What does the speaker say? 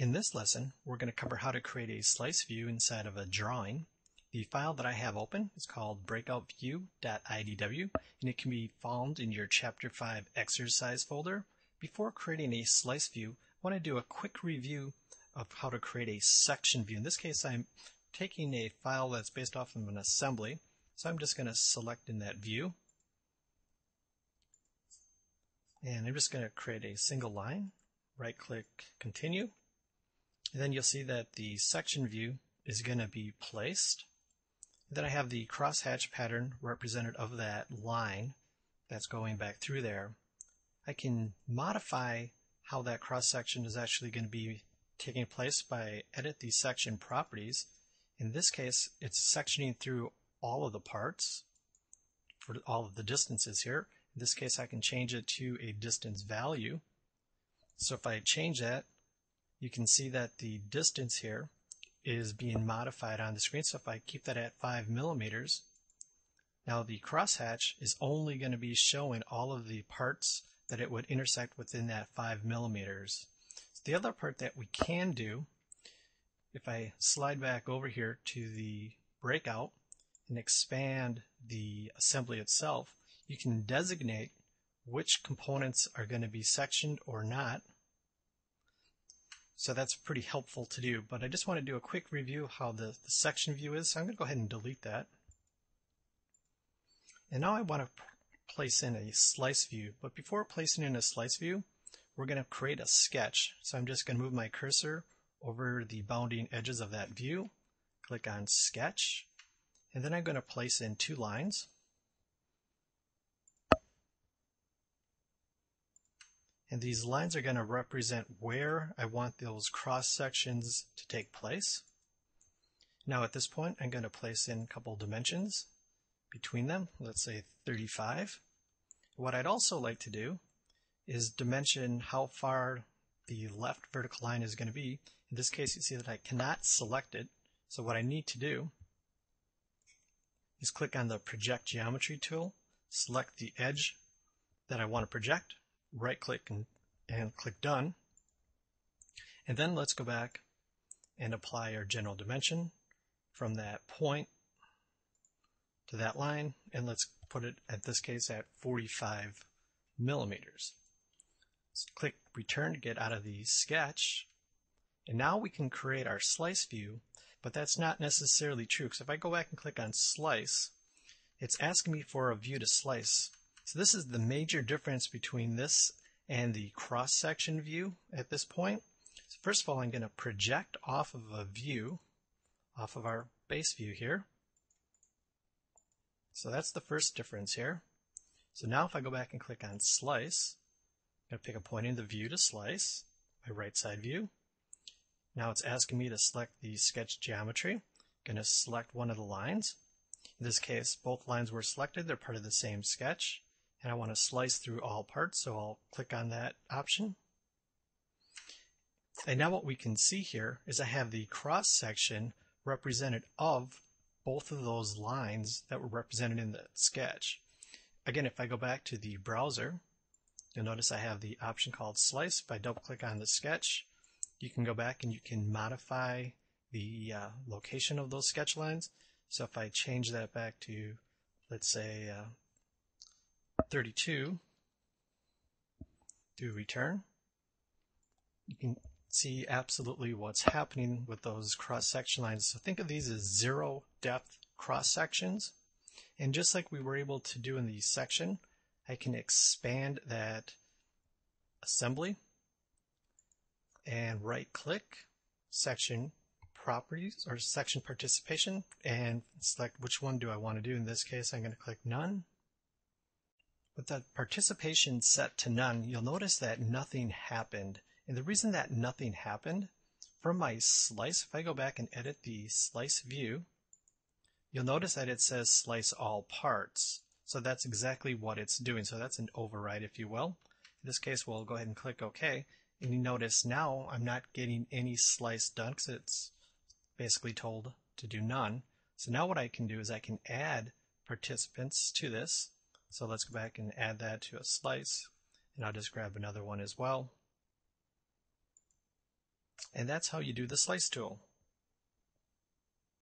In this lesson, we're going to cover how to create a slice view inside of a drawing. The file that I have open is called breakoutview.idw and it can be found in your Chapter 5 exercise folder. Before creating a slice view, I want to do a quick review of how to create a section view. In this case, I'm taking a file that's based off of an assembly, so I'm just going to select in that view. And I'm just going to create a single line, right click, continue. And then you'll see that the section view is going to be placed. then I have the crosshatch pattern represented of that line that's going back through there. I can modify how that cross section is actually going to be taking place by edit the section properties. In this case, it's sectioning through all of the parts for all of the distances here. In this case, I can change it to a distance value. So if I change that, you can see that the distance here is being modified on the screen. So if I keep that at 5 millimeters, now the crosshatch is only going to be showing all of the parts that it would intersect within that 5 millimeters. So the other part that we can do, if I slide back over here to the breakout and expand the assembly itself, you can designate which components are going to be sectioned or not so that's pretty helpful to do, but I just want to do a quick review how the, the section view is. So I'm going to go ahead and delete that. And now I want to place in a slice view, but before placing in a slice view, we're going to create a sketch. So I'm just going to move my cursor over the bounding edges of that view, click on sketch, and then I'm going to place in two lines. And these lines are going to represent where I want those cross sections to take place. Now at this point, I'm going to place in a couple dimensions between them, let's say 35. What I'd also like to do is dimension how far the left vertical line is going to be. In this case, you see that I cannot select it. So what I need to do is click on the project geometry tool, select the edge that I want to project, right click and, and click done. And then let's go back and apply our general dimension from that point to that line. And let's put it, at this case, at 45 millimeters. So click return to get out of the sketch. And now we can create our slice view, but that's not necessarily true because if I go back and click on slice, it's asking me for a view to slice. So this is the major difference between this and the cross-section view at this point. So first of all, I'm going to project off of a view, off of our base view here. So that's the first difference here. So now if I go back and click on slice, I'm going to pick a point in the view to slice, my right side view. Now it's asking me to select the sketch geometry. I'm going to select one of the lines. In this case, both lines were selected. They're part of the same sketch and I want to slice through all parts, so I'll click on that option. And now what we can see here is I have the cross section represented of both of those lines that were represented in the sketch. Again, if I go back to the browser, you'll notice I have the option called slice. If I double click on the sketch, you can go back and you can modify the uh, location of those sketch lines. So if I change that back to, let's say, uh, 32 do return. You can see absolutely what's happening with those cross section lines. So think of these as zero depth cross sections. And just like we were able to do in the section, I can expand that assembly and right click section properties or section participation and select which one do I want to do. In this case, I'm going to click none. With the participation set to none, you'll notice that nothing happened. And the reason that nothing happened, from my slice, if I go back and edit the slice view, you'll notice that it says slice all parts. So that's exactly what it's doing. So that's an override, if you will. In this case, we'll go ahead and click OK. And you notice now I'm not getting any slice done because it's basically told to do none. So now what I can do is I can add participants to this. So let's go back and add that to a slice. And I'll just grab another one as well. And that's how you do the slice tool.